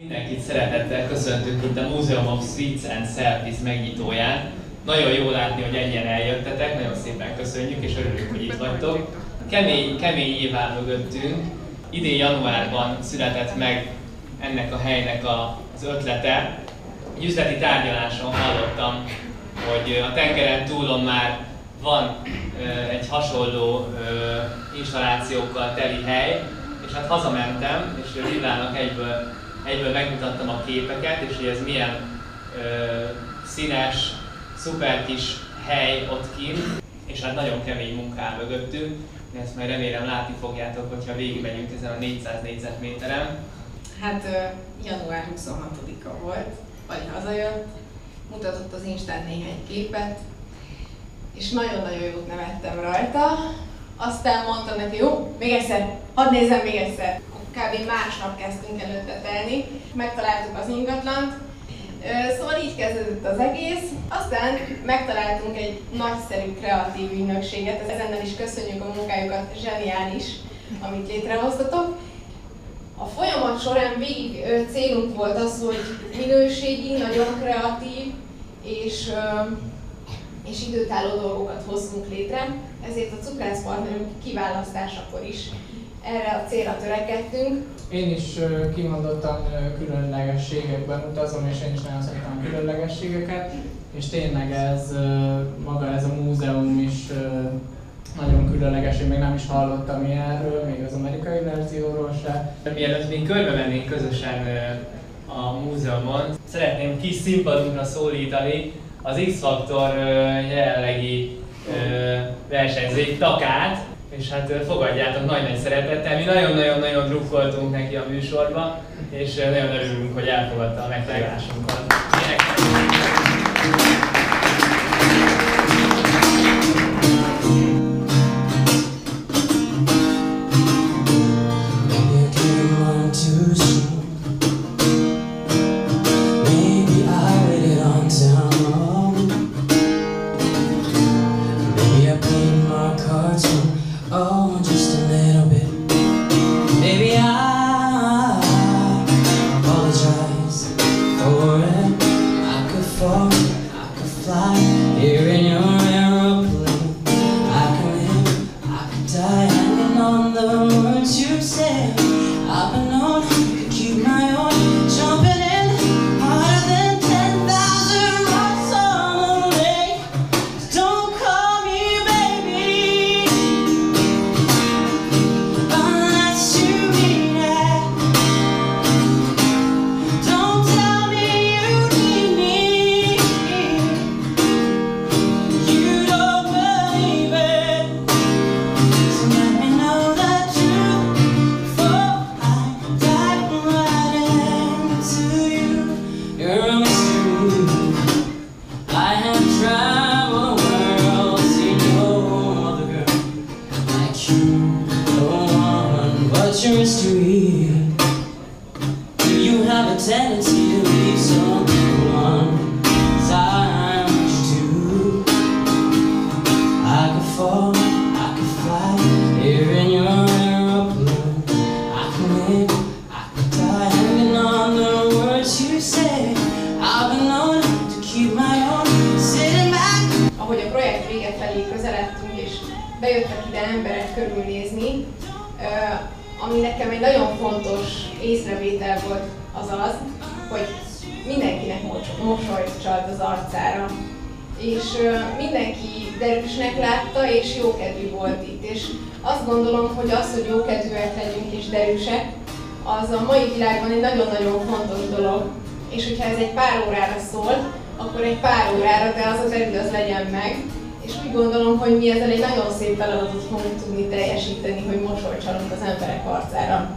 Mindenkit szeretettel köszöntünk itt a Museum of Sweets and Selfies megnyitóján. Nagyon jó látni, hogy ennyien eljöttetek, nagyon szépen köszönjük, és örülünk, hogy itt vagytok. Kemény, kemény év áll mögöttünk. Idén januárban született meg ennek a helynek a, az ötlete. Egy üzleti tárgyaláson hallottam, hogy a tengeren túlon már van egy hasonló installációkkal teli hely, és hát hazamentem, és Lillának egyből egyből megmutattam a képeket, és hogy ez milyen ö, színes, szuper kis hely ott kint, és hát nagyon kemény munkál mögöttünk. Ezt majd remélem látni fogjátok, hogyha végigmegyünk ezen a 400 négyzetméteren. Hát január 26-a volt, vagy hazajött, mutatott az Instán néhány képet, és nagyon-nagyon jót nevettem rajta. Aztán mondtam neki, jó, még egyszer, hadd nézem még egyszer kb. másnap kezdtünk el ötletelni, megtaláltuk az ingatlant, Szóval így kezdődött az egész. Aztán megtaláltunk egy nagyszerű kreatív ügynökséget, ezennel is köszönjük a munkájukat, zseniális, amit létrehoztatok. A folyamat során végig célunk volt az, hogy minőségi, nagyon kreatív és, és időtálló dolgokat hozzunk létre, ezért a cukrászpartnerünk kiválasztásakor is erre a célra törekedtünk. Én is kimondottan különlegességekben utazom, és én is nagyon szeretem a különlegességeket, és tényleg ez maga ez a múzeum is nagyon különleges, én még nem is hallottam ilyenről, még az amerikai verzióról se. Mielőtt még körbevennénk közösen a múzeumon, szeretném kis színpadunkra szólítani az X-Factor jelenlegi versenyzői takát, és hát fogadjátok nagy-nagy szeretettel. Mi nagyon-nagyon-nagyon drukkoltunk neki a műsorba, és nagyon örülünk, hogy elfogadta a meghívásunkat. mystery. Do you have a tendency to leave someone time to I could fall, I could fly Here in your aeroplane I can live, I could die Hanging on the words you say. I've been known to keep my own Sitting back. Ahogy a projekt vége felé közeledtünk és bejöttek ide emberek körülnézni ami nekem egy nagyon fontos észrevétel volt az az, hogy mindenkinek mosolyt csalt az arcára. És mindenki derűsnek látta, és jókedvű volt itt. És azt gondolom, hogy az, hogy jókedvűek legyünk és derűsek, az a mai világban egy nagyon-nagyon fontos dolog. És hogyha ez egy pár órára szól, akkor egy pár órára, de az az erő az legyen meg, és úgy gondolom, hogy mi ezzel egy nagyon szép feladatot fogunk tudni teljesíteni, hogy mosolyt csalunk az emberek arcára.